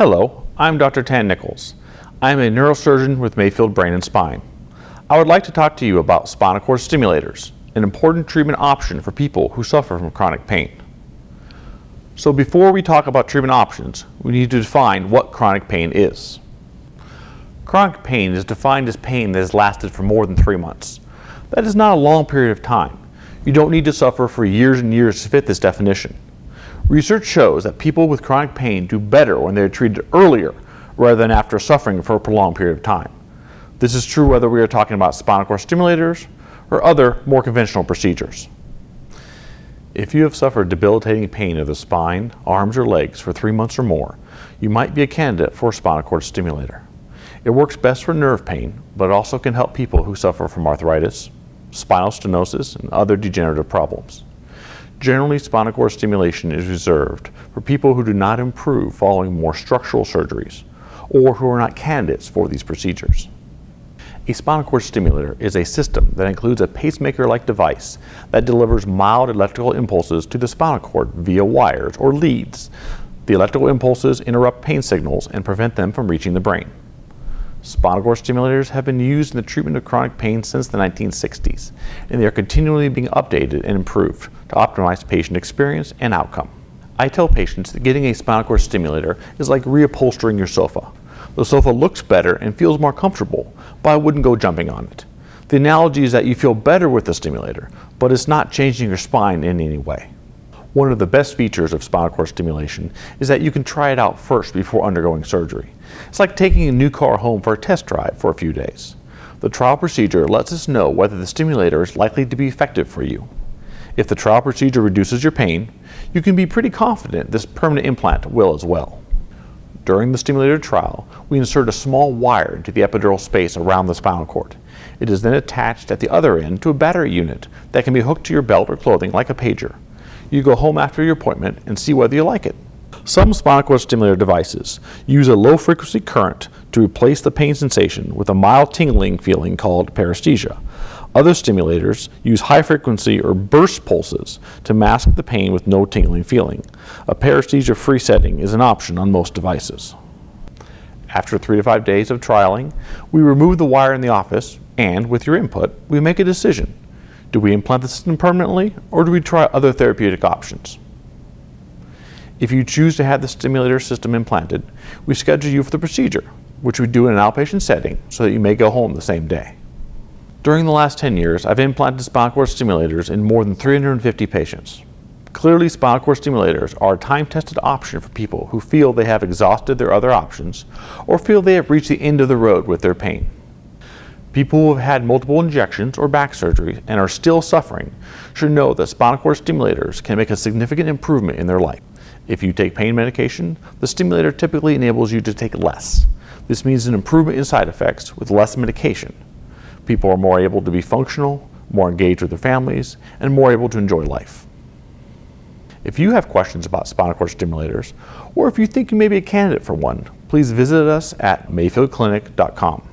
Hello, I'm Dr. Tann Nichols. I'm a neurosurgeon with Mayfield Brain and Spine. I would like to talk to you about spinal cord stimulators, an important treatment option for people who suffer from chronic pain. So before we talk about treatment options, we need to define what chronic pain is. Chronic pain is defined as pain that has lasted for more than three months. That is not a long period of time. You don't need to suffer for years and years to fit this definition. Research shows that people with chronic pain do better when they are treated earlier rather than after suffering for a prolonged period of time. This is true whether we are talking about spinal cord stimulators or other more conventional procedures. If you have suffered debilitating pain of the spine, arms, or legs for three months or more, you might be a candidate for a spinal cord stimulator. It works best for nerve pain, but it also can help people who suffer from arthritis, spinal stenosis, and other degenerative problems. Generally, spinal cord stimulation is reserved for people who do not improve following more structural surgeries or who are not candidates for these procedures. A spinal cord stimulator is a system that includes a pacemaker-like device that delivers mild electrical impulses to the spinal cord via wires or leads. The electrical impulses interrupt pain signals and prevent them from reaching the brain. Spinal cord stimulators have been used in the treatment of chronic pain since the 1960s, and they are continually being updated and improved to optimize patient experience and outcome. I tell patients that getting a spinal cord stimulator is like reupholstering your sofa. The sofa looks better and feels more comfortable, but I wouldn't go jumping on it. The analogy is that you feel better with the stimulator, but it's not changing your spine in any way. One of the best features of spinal cord stimulation is that you can try it out first before undergoing surgery. It's like taking a new car home for a test drive for a few days. The trial procedure lets us know whether the stimulator is likely to be effective for you. If the trial procedure reduces your pain, you can be pretty confident this permanent implant will as well. During the stimulator trial, we insert a small wire into the epidural space around the spinal cord. It is then attached at the other end to a battery unit that can be hooked to your belt or clothing like a pager. You go home after your appointment and see whether you like it. Some spinal cord stimulator devices use a low frequency current to replace the pain sensation with a mild tingling feeling called paresthesia. Other stimulators use high frequency or burst pulses to mask the pain with no tingling feeling. A paresthesia free setting is an option on most devices. After three to five days of trialing, we remove the wire in the office and, with your input, we make a decision. Do we implant the system permanently or do we try other therapeutic options? If you choose to have the stimulator system implanted, we schedule you for the procedure, which we do in an outpatient setting so that you may go home the same day. During the last 10 years, I've implanted spinal cord stimulators in more than 350 patients. Clearly, spinal cord stimulators are a time-tested option for people who feel they have exhausted their other options or feel they have reached the end of the road with their pain. People who have had multiple injections or back surgery and are still suffering should know that spinal cord stimulators can make a significant improvement in their life. If you take pain medication, the stimulator typically enables you to take less. This means an improvement in side effects with less medication. People are more able to be functional, more engaged with their families, and more able to enjoy life. If you have questions about spinal cord stimulators, or if you think you may be a candidate for one, please visit us at mayfieldclinic.com.